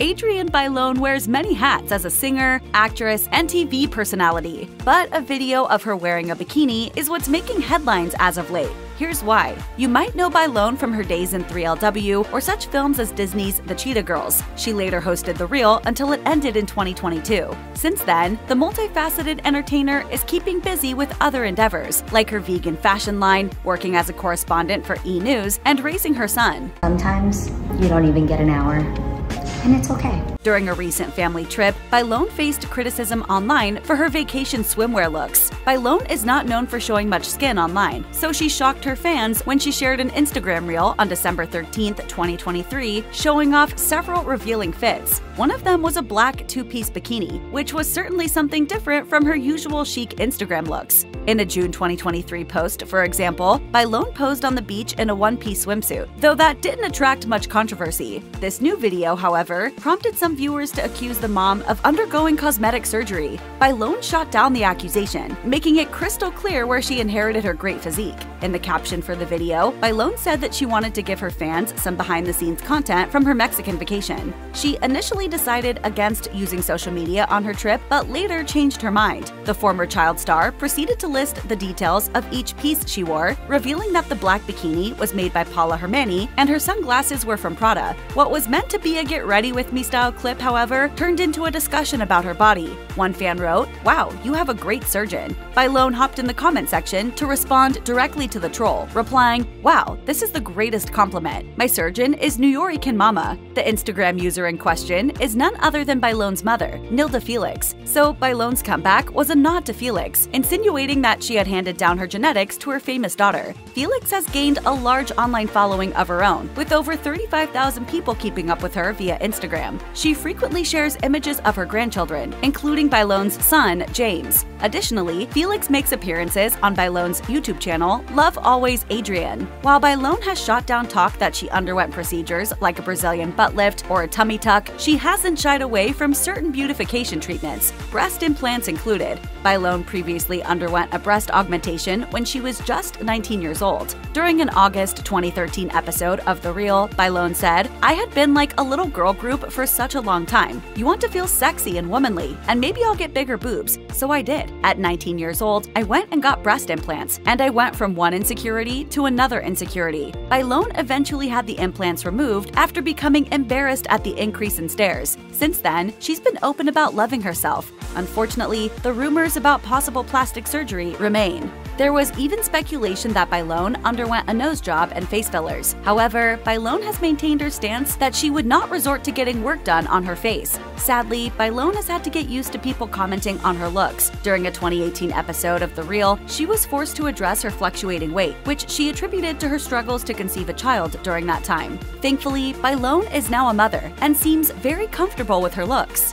Adrienne Bailon wears many hats as a singer, actress, and TV personality, but a video of her wearing a bikini is what's making headlines as of late. Here's why. You might know Bailon from her days in 3LW or such films as Disney's The Cheetah Girls. She later hosted The Real until it ended in 2022. Since then, the multifaceted entertainer is keeping busy with other endeavors, like her vegan fashion line, working as a correspondent for E! News, and raising her son. Sometimes you don't even get an hour, and it's okay. During a recent family trip, Bailon faced criticism online for her vacation swimwear looks. Bailon is not known for showing much skin online, so she shocked her fans when she shared an Instagram reel on December 13, 2023, showing off several revealing fits. One of them was a black two-piece bikini, which was certainly something different from her usual chic Instagram looks. In a June 2023 post, for example, Bailon posed on the beach in a one-piece swimsuit, though that didn't attract much controversy. This new video, however, prompted some viewers to accuse the mom of undergoing cosmetic surgery. Bailon shot down the accusation, making it crystal clear where she inherited her great physique. In the caption for the video, Bailon said that she wanted to give her fans some behind-the-scenes content from her Mexican vacation. She initially decided against using social media on her trip, but later changed her mind. The former child star proceeded to list the details of each piece she wore, revealing that the black bikini was made by Paula Hermanny and her sunglasses were from Prada. What was meant to be a get ready with me style clip, however, turned into a discussion about her body. One fan wrote, Wow, you have a great surgeon. Bailon hopped in the comment section to respond directly to the troll, replying, Wow, this is the greatest compliment. My surgeon is Nuyorican Mama. The Instagram user in question is none other than Bailon's mother, Nilda Felix. So Bailon's comeback was a nod to Felix, insinuating that she had handed down her genetics to her famous daughter. Felix has gained a large online following of her own, with over 35,000 people keeping up with her via Instagram. She frequently shares images of her grandchildren, including Bailon's son, James. Additionally, Felix makes appearances on Bailon's YouTube channel, Love Always Adrienne. While Bailon has shot down talk that she underwent procedures like a Brazilian butt lift or a tummy tuck, she hasn't shied away from certain beautification treatments, breast implants included. Bailon previously underwent a breast augmentation when she was just 19 years old. During an August 2013 episode of The Real, Bailon said, I had been like a little girl group for such a long time. You want to feel sexy and womanly, and maybe I'll get bigger boobs. So I did. At 19 years old, I went and got breast implants, and I went from one insecurity to another insecurity. Bailon eventually had the implants removed after becoming embarrassed at the increase in stares. Since then, she's been open about loving herself. Unfortunately, the rumors about possible plastic surgery remain. There was even speculation that Bailon underwent a nose job and face fillers. However, Bailon has maintained her stance that she would not resort to getting work done on her face. Sadly, Bailon has had to get used to people commenting on her looks. During a 2018 episode of The Real, she was forced to address her fluctuating weight, which she attributed to her struggles to conceive a child during that time. Thankfully, Bailon is now a mother and seems very comfortable with her looks.